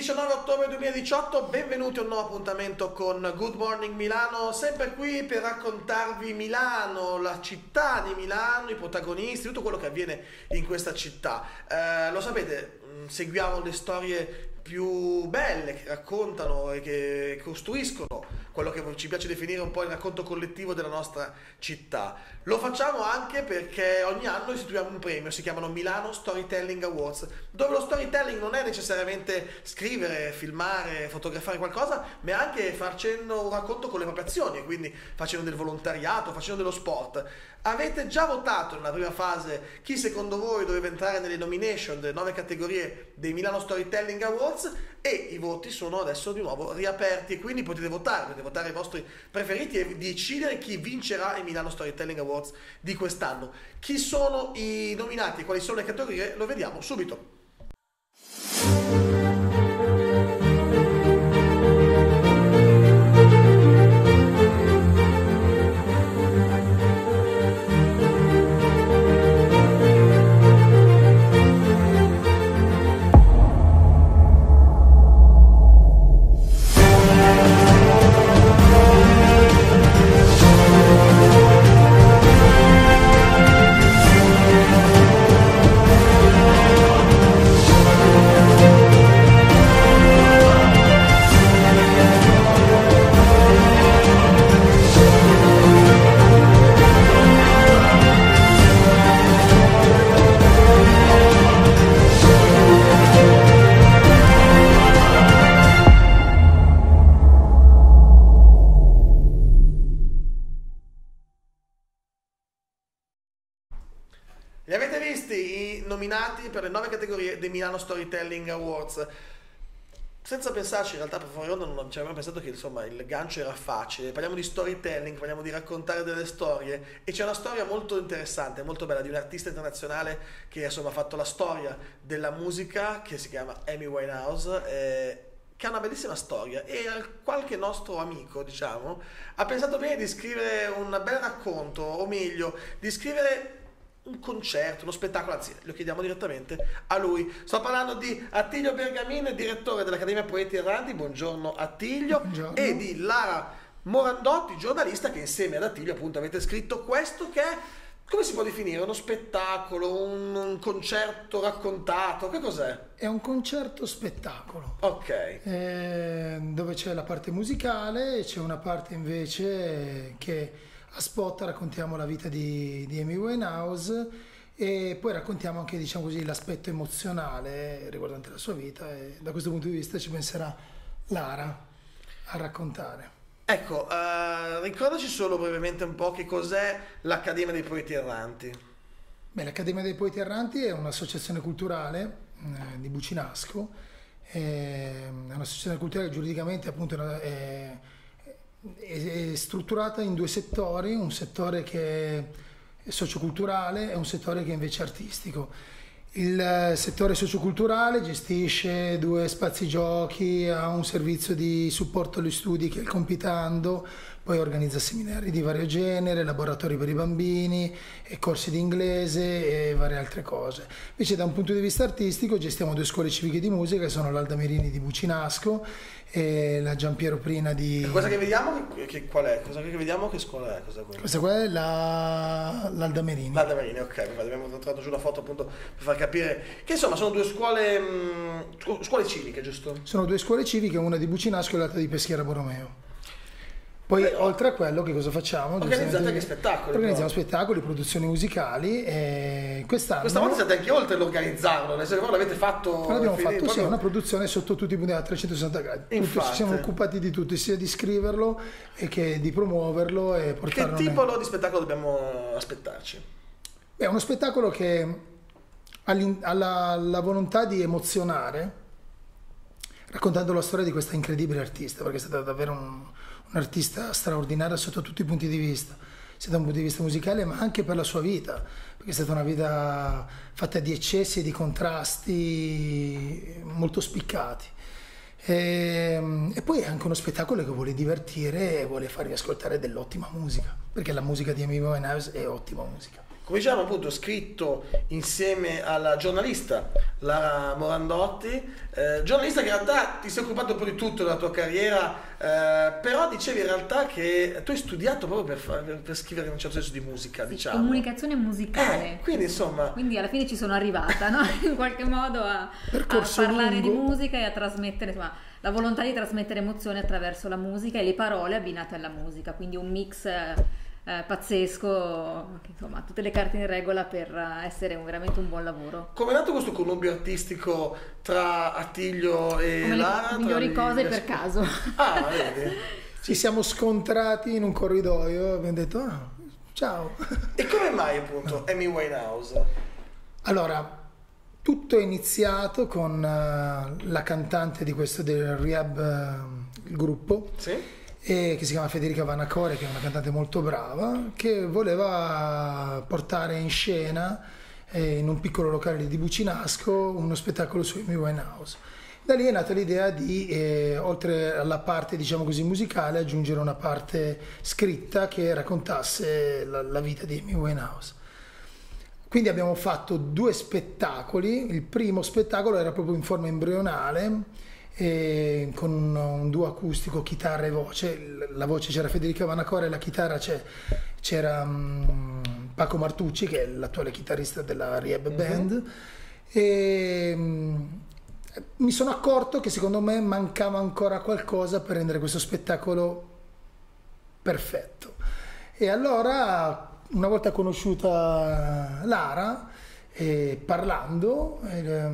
19 ottobre 2018, benvenuti a un nuovo appuntamento con Good Morning Milano, sempre qui per raccontarvi Milano, la città di Milano, i protagonisti, tutto quello che avviene in questa città. Eh, lo sapete, mm, seguiamo le storie più belle che raccontano e che costruiscono quello che ci piace definire un po' il racconto collettivo della nostra città. Lo facciamo anche perché ogni anno istituiamo un premio, si chiamano Milano Storytelling Awards, dove lo storytelling non è necessariamente scrivere, filmare, fotografare qualcosa, ma anche facendo un racconto con le proprie azioni, quindi facendo del volontariato, facendo dello sport. Avete già votato nella prima fase chi secondo voi doveva entrare nelle nomination delle nove categorie dei Milano Storytelling Awards e i voti sono adesso di nuovo riaperti quindi potete votare, potete votare i vostri preferiti e decidere chi vincerà i Milano Storytelling Awards di quest'anno. Chi sono i nominati e quali sono le categorie lo vediamo subito. Li avete visti i nominati per le nove categorie dei Milano Storytelling Awards? Senza pensarci, in realtà per fuori onda non ci avevamo pensato che insomma il gancio era facile. Parliamo di storytelling, parliamo di raccontare delle storie e c'è una storia molto interessante, molto bella di un artista internazionale che insomma ha fatto la storia della musica che si chiama Amy Winehouse. Eh, che ha una bellissima storia e qualche nostro amico, diciamo, ha pensato bene di scrivere un bel racconto, o meglio, di scrivere un concerto, uno spettacolo, anzi lo chiediamo direttamente a lui. Sto parlando di Attilio Bergamino, direttore dell'Accademia Poeti Erranti, buongiorno Attilio, Buongiorno. e di Lara Morandotti, giornalista che insieme ad Attilio appunto avete scritto questo che è, come si può definire, uno spettacolo, un, un concerto raccontato, che cos'è? È un concerto spettacolo Ok, eh, dove c'è la parte musicale e c'è una parte invece che a spot raccontiamo la vita di, di Amy Winehouse e poi raccontiamo anche diciamo così, l'aspetto emozionale riguardante la sua vita e da questo punto di vista ci penserà Lara a raccontare. ecco, eh, ricordaci solo brevemente un po' che cos'è l'Accademia dei Poeti Erranti. Beh, L'Accademia dei Poeti Erranti è un'associazione culturale eh, di Bucinasco, è un'associazione culturale giuridicamente appunto è, è- strutturata in due settori, un settore che è socioculturale e un settore che è invece artistico. Il eh, settore socioculturale gestisce due spazi giochi, ha un servizio di supporto agli studi che è il Compitando, poi organizza seminari di vario genere, laboratori per i bambini, e corsi di inglese e varie altre cose. Invece da un punto di vista artistico gestiamo due scuole civiche di musica che sono l'Alda Merini di Bucinasco e la Giampiero Prina di... Questa che vediamo, che, che- qual è? Cosa che vediamo, che scuola è? Quella? Questa qua è la, l'Alda Merini. L'Alda Marini, ok, abbiamo trovato giù la foto appunto per far capire che insomma sono due scuole, mh, scu- scuole civiche, giusto? Sono due scuole civiche, una di Bucinasco e l'altra di Peschiera Borromeo. Poi Beh, oltre a quello che cosa facciamo? Organizzate anche spettacoli, Organizziamo però. spettacoli, produzioni musicali e quest'anno... Questa volta siete anche oltre l'organizzarlo, nel senso che voi l'avete fatto... L'abbiamo finito, fatto sì, proprio- una produzione sotto tutti i punti a 360 gradi. Tutto, Infatti. ci siamo occupati di tutto, sia di scriverlo e che di promuoverlo e Che portarlo tipo nel- di spettacolo dobbiamo aspettarci? È uno spettacolo che all'in- ha la, la volontà di emozionare, raccontando la storia di questa incredibile artista, perché è stata davvero un, un artista straordinaria sotto tutti i punti di vista, sia da un punto di vista musicale, ma anche per la sua vita, perché è stata una vita fatta di eccessi e di contrasti molto spiccati. E, e poi è anche uno spettacolo che vuole divertire e vuole farvi ascoltare dell'ottima musica, perché la musica di Amy Winehouse è ottima musica. Come diciamo appunto scritto insieme alla giornalista Lara Morandotti, eh, giornalista che in realtà ti sei occupato un po' di tutto nella tua carriera, eh, però dicevi in realtà che tu hai studiato proprio per, far, per scrivere in un certo senso di musica, sì, diciamo. Comunicazione musicale. Eh, quindi insomma... Quindi alla fine ci sono arrivata, no? in qualche modo a, a parlare lungo. di musica e a trasmettere, insomma, la volontà di trasmettere emozioni attraverso la musica e le parole abbinate alla musica, quindi un mix eh, pazzesco, insomma, tutte le carte in regola per essere un, veramente un buon lavoro. Come è nato questo connubio artistico tra Attilio e Come Lara? Le migliori cose per caso. Ah, vedi? Ci siamo scontrati in un corridoio e abbiamo detto ah, ciao. E come mai appunto Amy Winehouse? Allora, tutto è iniziato con uh, la cantante di questo del Rehab, uh, il gruppo. Sì che si chiama Federica Vanacore, che è una cantante molto brava, che voleva portare in scena eh, in un piccolo locale di Bucinasco uno spettacolo su Amy Winehouse. Da lì è nata l'idea di, eh, oltre alla parte diciamo così musicale, aggiungere una parte scritta che raccontasse la, la vita di Amy Winehouse. Quindi abbiamo fatto due spettacoli, il primo spettacolo era proprio in forma embrionale, e con un, un, duo acustico, chitarra e voce. La voce c'era Federica Vanacore, la chitarra c'era um, Paco Martucci, che è l'attuale chitarrista della Rehab mm-hmm. Band. E, um, mi sono accorto che secondo me mancava ancora qualcosa per rendere questo spettacolo perfetto. E allora, una volta conosciuta Lara, eh, parlando eh,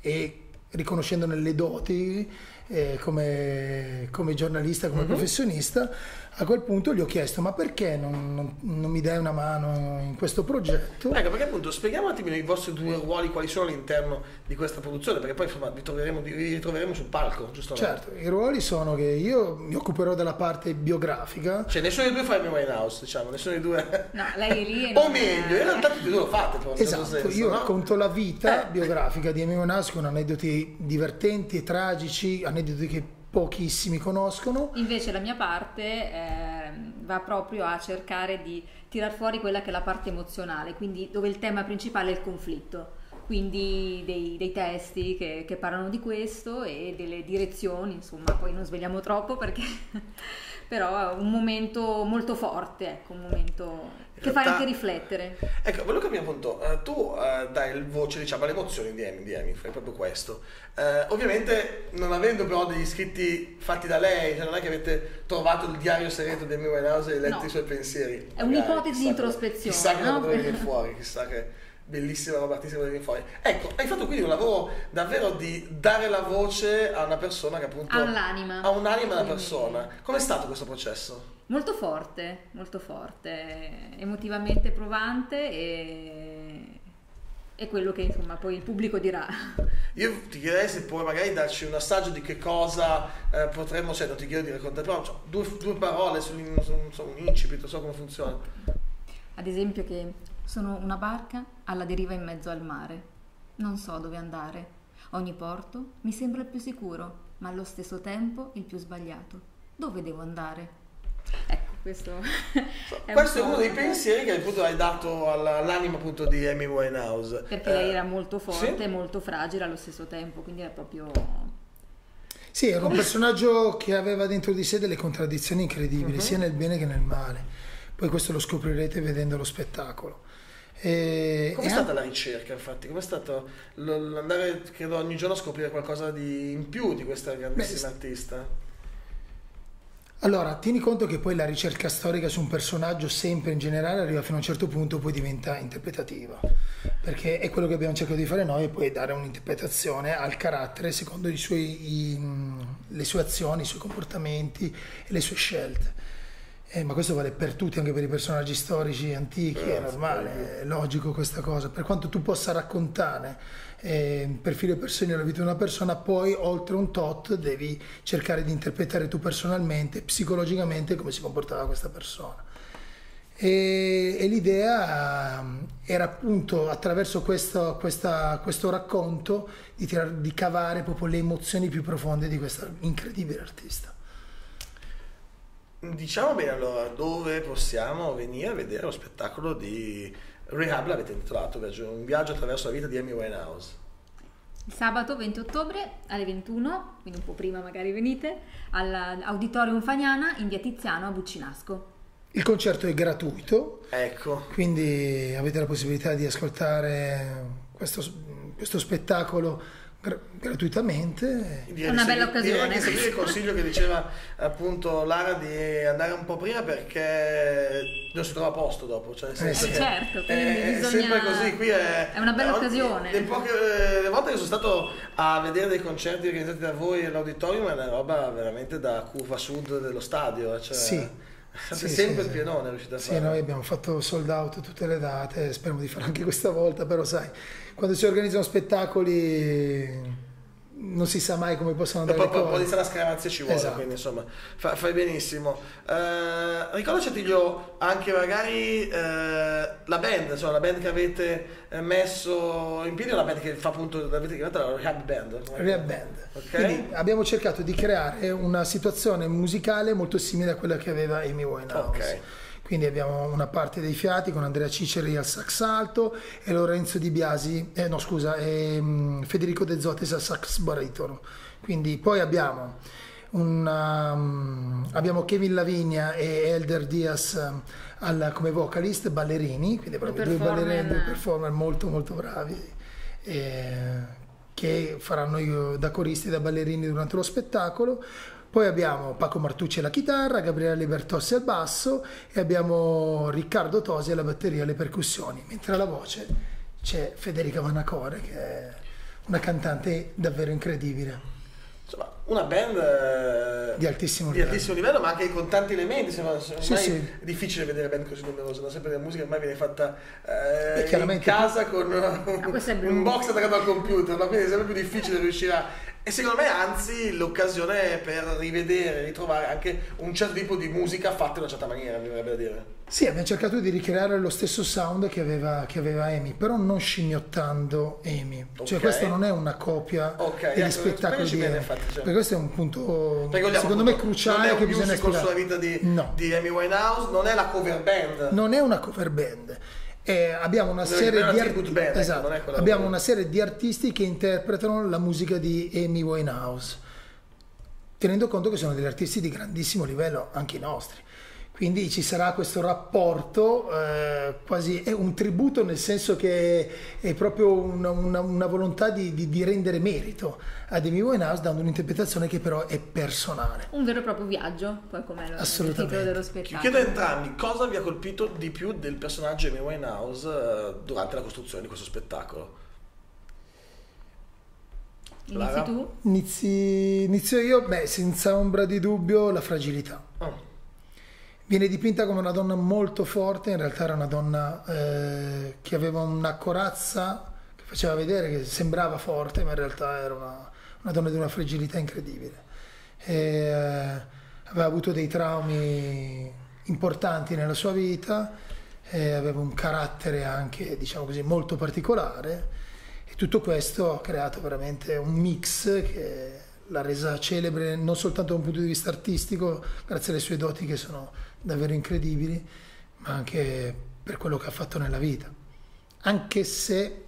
e riconoscendone le doti eh, come, come, giornalista, come mm-hmm. professionista, a quel punto gli ho chiesto ma perché non, non, non, mi dai una mano in questo progetto? Ecco, perché appunto spieghiamo un attimino i vostri due ruoli, quali sono all'interno di questa produzione, perché poi insomma vi troveremo, vi ritroveremo sul palco, giusto? Certo, i ruoli sono che io mi occuperò della parte biografica. Cioè nessuno dei due fa il mio Winehouse, diciamo, nessuno dei due... No, lei è lì O meglio, in realtà tutti e due lo fate. Esatto, senso, io no? racconto la vita eh. biografica di Amy Winehouse con aneddoti divertenti e tragici, aneddoti che pochissimi conoscono. Invece la mia parte eh, va proprio a cercare di tirar fuori quella che è la parte emozionale, quindi dove il tema principale è il conflitto. Quindi dei, dei testi che, che, parlano di questo e delle direzioni, insomma, poi non svegliamo troppo perché però è un momento molto forte, ecco, un momento che fa anche riflettere. Ecco, quello che mi appunto, uh, tu uh, dai il voce diciamo alle emozioni di Amy, di Amy fai proprio questo. Uh, ovviamente non avendo però degli scritti fatti da lei, cioè non è che avete trovato il diario segreto di Amy Winehouse e letto no. i suoi pensieri. È un'ipotesi di introspezione. Chissà che no? cosa venire fuori, chissà che bellissima roba artistica venire fuori. Ecco, hai fatto quindi un lavoro davvero di dare la voce a una persona che appunto ha un'anima. Ha un'anima da persona. Com'è stato questo processo? Molto forte, molto forte, emotivamente provante e è quello che insomma poi il pubblico dirà. Io ti chiederei se puoi magari darci un assaggio di che cosa eh, potremmo, cioè non ti chiedo di raccontare, però cioè, due, due, parole su, su, su un incipit, so come funziona. Ad esempio che sono una barca alla deriva in mezzo al mare. Non so dove andare. Ogni porto mi sembra il più sicuro, ma allo stesso tempo il più sbagliato. Dove devo andare? Ecco, questo, è, questo un è uno dei pensieri che appunto hai dato all'anima appunto di Amy Winehouse. Perché eh, lei era molto forte sì? e molto fragile allo stesso tempo, quindi era proprio... Sì, era un personaggio che aveva dentro di sé delle contraddizioni incredibili, uh-huh. sia nel bene che nel male. Poi questo lo scoprirete vedendo lo spettacolo. E, Com'è stata la ricerca, infatti? Com'è stato l'andare, credo, ogni giorno a scoprire qualcosa di in più di questa grandissima Beh, artista? Allora, tieni conto che poi la ricerca storica su un personaggio sempre in generale arriva fino a un certo punto poi diventa interpretativa, perché è quello che abbiamo cercato di fare noi e poi dare un'interpretazione al carattere secondo i suoi, i, le sue azioni, i suoi comportamenti e le sue scelte. Eh, ma questo vale per tutti, anche per i personaggi storici antichi, è normale, è logico questa cosa. Per quanto tu possa raccontare eh, per filo e per segno la vita di una persona, poi oltre un tot devi cercare di interpretare tu personalmente, psicologicamente, come si comportava questa persona. E, e l'idea ehm, era appunto attraverso questo, questa, questo racconto di, tirar, di cavare proprio le emozioni più profonde di questa incredibile artista. Diciamo bene allora dove possiamo venire a vedere lo spettacolo di Rehab, l'avete intitolato, un viaggio attraverso la vita di Amy Winehouse. Il sabato 20 ottobre alle 21, quindi un po' prima magari venite, all'Auditorium Fagnana in via Tiziano a Buccinasco. Il concerto è gratuito, ecco. quindi avete la possibilità di ascoltare questo, questo spettacolo gratuitamente. È una bella occasione. Direi seguire il consiglio che diceva appunto Lara di andare un po' prima perché non si trova posto dopo. Cioè, eh, sì. certo, quindi è, bisogna... sempre così, qui è, è una bella occasione. Le, poche, le volte che sono stato a vedere dei concerti organizzati da voi all'auditorium è una roba veramente da curva sud dello stadio. Cioè... Sì sì, sempre sì, il pienone riuscite a sì, fare. Sì, noi abbiamo fatto sold out tutte le date, speriamo di fare anche questa volta, però sai, quando si organizzano spettacoli non si sa mai come possono andare Dopo, le cose. Un po' di scaramanzia ci vuole, esatto. quindi insomma fa, fai benissimo. Eh, ricordaci Attilio anche magari eh, la band, insomma la band che avete eh, messo in piedi, una band che fa appunto, l'avete chiamata la Rehab Band. Rehab Band. Okay. Quindi abbiamo cercato di creare una situazione musicale molto simile a quella che aveva Amy Winehouse. Okay. Quindi abbiamo una parte dei fiati con Andrea Ciceri al sax alto e Lorenzo Di Biasi, eh, no scusa, e, um, Federico De Zotis al sax baritono. Quindi poi abbiamo, una, um, abbiamo Kevin Lavinia e Elder Diaz um, al, come vocalist, ballerini, quindi proprio due ballerini, due performer molto molto bravi. Eh, che faranno da coristi e da ballerini durante lo spettacolo. Poi abbiamo Paco Martucci alla chitarra, Gabriele Libertossi al basso e abbiamo Riccardo Tosi alla batteria e alle percussioni, mentre alla voce c'è Federica Vanacore che è una cantante davvero incredibile. Insomma, una band eh, di, altissimo, di livello. altissimo livello, ma anche con tanti elementi. Sembra, sì, sì. è difficile vedere band così numerose. Non sempre la musica ormai viene fatta eh, in casa con un box attaccato al computer, ma quindi è sempre più difficile riuscire a e secondo me, anzi, l'occasione è per rivedere, ritrovare anche un certo tipo di musica fatta in una certa maniera, mi verrebbe da dire. Sì, abbiamo cercato di ricreare lo stesso sound che aveva, che aveva Amy, però non scimmiottando Amy. Cioè, okay. Cioè, questa non è una copia okay, degli ecco, spettacoli di Amy. Infatti, cioè. Perché questo è un punto, secondo appunto, me, cruciale non è che bisogna spiegare. sulla vita di, no. di Amy Winehouse, non è la cover band. Non è una cover band eh, abbiamo, una serie, di art- band, esatto. abbiamo una serie di artisti che interpretano la musica di Amy Winehouse, tenendo conto che sono degli artisti di grandissimo livello, anche i nostri. Quindi ci sarà questo rapporto, eh, quasi è un tributo nel senso che è proprio una, una, una volontà di, di, di, rendere merito ad Amy Winehouse dando un'interpretazione che però è personale. Un vero e proprio viaggio, poi come lo, titolo dello spettacolo. Chiedo a entrambi, cosa vi ha colpito di più del personaggio Amy Winehouse eh, durante la costruzione di questo spettacolo? Inizi tu? Inizi, inizio io? Beh, senza ombra di dubbio la fragilità. Oh Viene dipinta come una donna molto forte, in realtà era una donna eh, che aveva una corazza che faceva vedere che sembrava forte, ma in realtà era una, una donna di una fragilità incredibile. E, eh, aveva avuto dei traumi importanti nella sua vita, aveva un carattere anche, diciamo così, molto particolare e tutto questo ha creato veramente un mix che l'ha resa celebre non soltanto da un punto di vista artistico, grazie alle sue doti che sono davvero incredibili, ma anche per quello che ha fatto nella vita. Anche se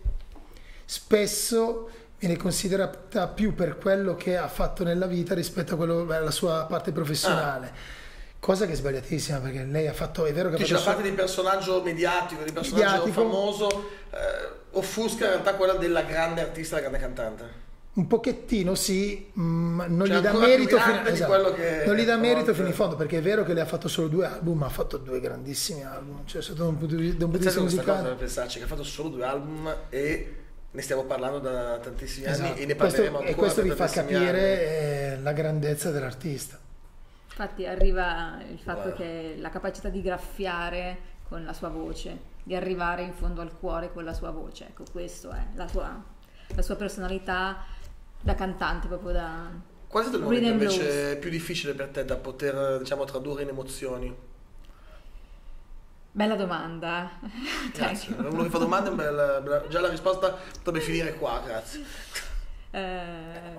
spesso viene considerata più per quello che ha fatto nella vita rispetto a quello, alla sua parte professionale. Ah. Cosa che è sbagliatissima perché lei ha fatto, è vero che fatto... la parte di personaggio mediatico, di personaggio mediatico, famoso, eh, offusca in realtà quella della grande artista, della grande cantante un pochettino sì, mm, non, cioè, gli dà merito, fino, esatto, non gli dà merito fino in fondo perché è vero che lei ha fatto solo due album ma ha fatto due grandissimi album cioè sotto un punto di, vista musicale cosa pensarci che ha fatto solo due album e ne stiamo parlando da tantissimi esatto. anni e ne parleremo questo, e questo vi fa capire eh, la grandezza dell'artista infatti arriva il fatto wow. che la capacità di graffiare con la sua voce di arrivare in fondo al cuore con la sua voce ecco questo è la sua, la sua personalità da cantante, proprio da... Qual è stato il momento invece più difficile per te da poter diciamo, tradurre in emozioni? Bella domanda. Grazie. Uno che fa domande, bella, già la risposta potrebbe finire qua, grazie. Eh,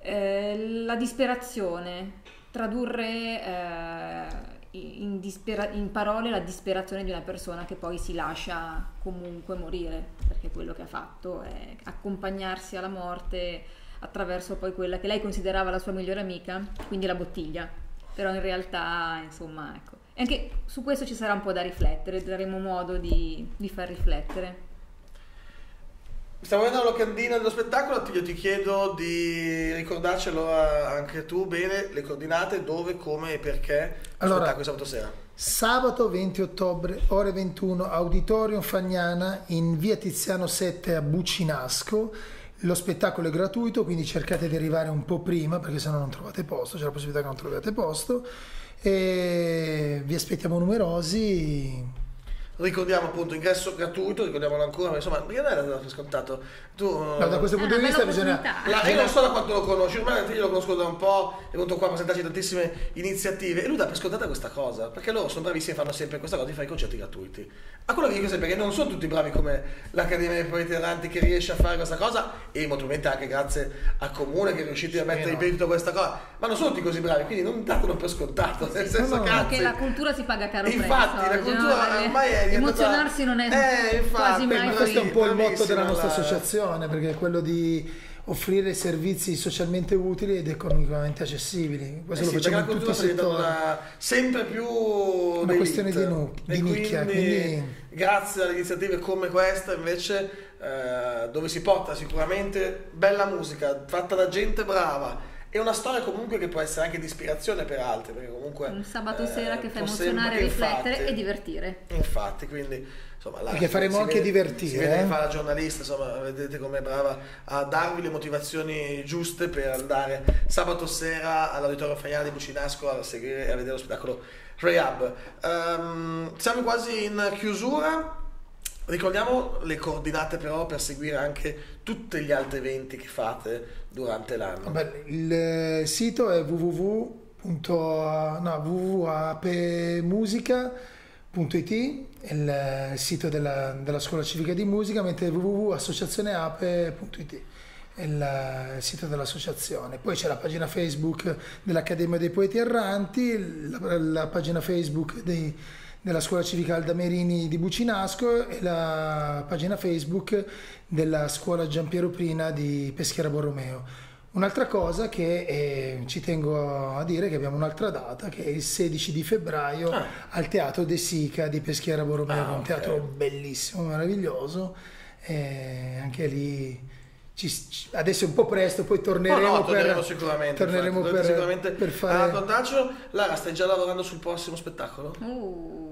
eh, la disperazione, tradurre eh, in, dispera- in, parole la disperazione di una persona che poi si lascia comunque morire, perché quello che ha fatto è accompagnarsi alla morte attraverso poi quella che lei considerava la sua migliore amica, quindi la bottiglia. Però in realtà, insomma, ecco. E anche su questo ci sarà un po' da riflettere, daremo modo di, di far riflettere. Stiamo vedendo la locandina dello spettacolo, io ti chiedo di ricordarci allora anche tu bene le coordinate, dove, come e perché allora, spettacolo sabato sera. Sabato 20 ottobre, ore 21, Auditorium Fagnana in via Tiziano 7 a Bucinasco. Lo spettacolo è gratuito, quindi cercate di arrivare un po' prima perché sennò non trovate posto, c'è la possibilità che non troviate posto. E vi aspettiamo numerosi ricordiamo appunto ingresso gratuito, ricordiamolo ancora, ma insomma, perché non era dato scontato? Tu, no, da questo punto di vista bisogna... La, io non so da quanto lo conosci, ormai io lo conosco da un po', è venuto qua a presentarci tantissime iniziative e lui dà per scontata questa cosa, perché loro sono bravissimi e fanno sempre questa cosa di fare i concerti gratuiti. A quello che dico sempre che non sono tutti bravi come l'Accademia dei Poeti Erranti che riesce a fare questa cosa e molto probabilmente anche grazie al comune che è riuscito a mettere in tutta questa cosa, ma non sono tutti così bravi, quindi non datelo per scontato, nel senso no, no. Perché la cultura si paga caro Infatti, prezzo, la cultura no? ormai è Emozionarsi non è eh, infatti, quasi mai questo è un po' il motto della nostra la... associazione, perché è quello di offrire servizi socialmente utili ed economicamente accessibili. Questo eh lo sì, facciamo in tutti i settori. Una, sempre più una questione di, nu- di nicchia. Quindi, quindi... Grazie alle iniziative come questa, invece, eh, dove si porta sicuramente bella musica fatta da gente brava e una storia comunque che può essere anche di ispirazione per altri, perché comunque... Un sabato sera eh, che fa emozionare, riflettere infatti, e divertire. Infatti, quindi... Insomma, perché faremo anche vede, divertire. Si vede eh? che fa la giornalista, insomma, vedete com'è brava a darvi le motivazioni giuste per andare sabato sera all'Auditorio Fagnana di Bucinasco a seguire e a vedere lo spettacolo Rehab. Um, siamo quasi in chiusura. Ricordiamo le coordinate però per seguire anche tutti gli altri eventi che fate durante l'anno. Vabbè, il sito è www.apmusica.it, il sito della, della, scuola civica di musica, mentre www.associazioneape.it il sito dell'associazione. Poi c'è la pagina Facebook dell'Accademia dei Poeti Erranti, la, la pagina Facebook dei della scuola civica Aldamerini di Bucinasco e la pagina Facebook della scuola Giampiero Prina di Peschiera Borromeo. Un'altra cosa che eh, ci tengo a dire che abbiamo un'altra data che è il 16 di febbraio ah. al Teatro De Sica di Peschiera Borromeo, ah, un teatro bellissimo, maraviglioso, e anche lì ci, adesso è un po' presto, poi torneremo, oh no, torneremo per, sicuramente, torneremo infatti, per, sicuramente per fare... a contagio. Lara, stai già lavorando sul prossimo spettacolo? Uh.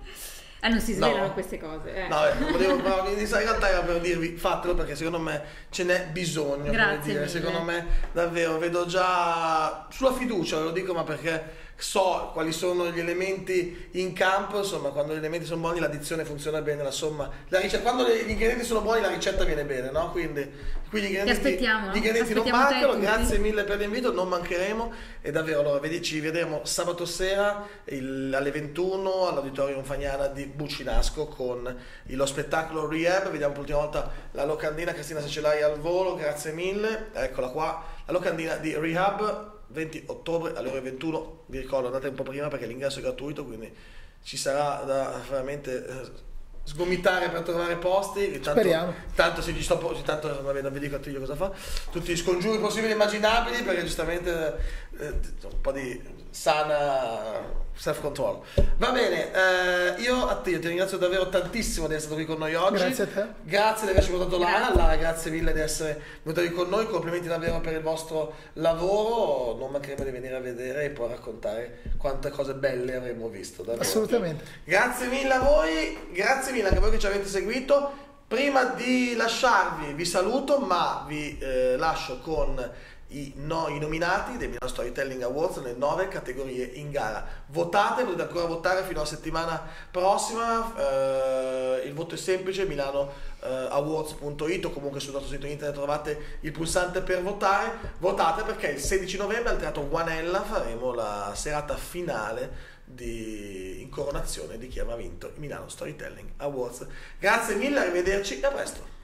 ah, non si svelano no. queste cose. Eh. No, eh, volevo, no, in realtà era per dirvi fatelo perché secondo me ce n'è bisogno. Grazie dire. Secondo me davvero vedo già sulla fiducia, ve lo dico, ma perché so quali sono gli elementi in campo, insomma, quando gli elementi sono buoni l'addizione funziona bene, la somma, la ricetta, quando gli ingredienti sono buoni la ricetta viene bene, no? Quindi, quindi gli ingredienti, gli ingredienti non mancano, grazie mille per l'invito, non mancheremo e davvero allora ci vedremo sabato sera il, alle 21 all'Auditorium Fagnana di Bucinasco con lo spettacolo Rehab, vediamo per l'ultima volta la locandina, Cristina se ce l'hai al volo, grazie mille, eccola qua, la locandina di Rehab 20 ottobre alle ore 21, vi ricordo andate un po' prima perché l'ingresso è gratuito, quindi ci sarà da veramente eh, sgomitare per trovare posti. Tanto, Speriamo. Tanto si sto, tanto non vi dico a Tiglio cosa fa, tutti gli scongiuri possibili e immaginabili perché giustamente eh, un po' di sana self control. Va bene, eh, io a te ti ringrazio davvero tantissimo di essere stato qui con noi oggi. Grazie a te. Grazie di averci portato Lara, Lara, grazie mille di essere venuta qui con noi, complimenti davvero per il vostro lavoro, non mancheremo di venire a vedere e poi raccontare quante cose belle avremo visto. Davvero. Assolutamente. Grazie mille a voi, grazie mille anche a voi che ci avete seguito. Prima di lasciarvi vi saluto, ma vi eh, lascio con i, no, i nominati dei Milano Storytelling Awards nelle nove categorie in gara. Votate, potete ancora votare fino alla settimana prossima, eh, il voto è semplice, milanoawards.it o comunque sul nostro sito internet trovate il pulsante per votare. Votate perché il 16 novembre al Teatro Guanella faremo la serata finale di incoronazione di chi aveva vinto il Milano Storytelling Awards. Grazie mille, arrivederci e a presto.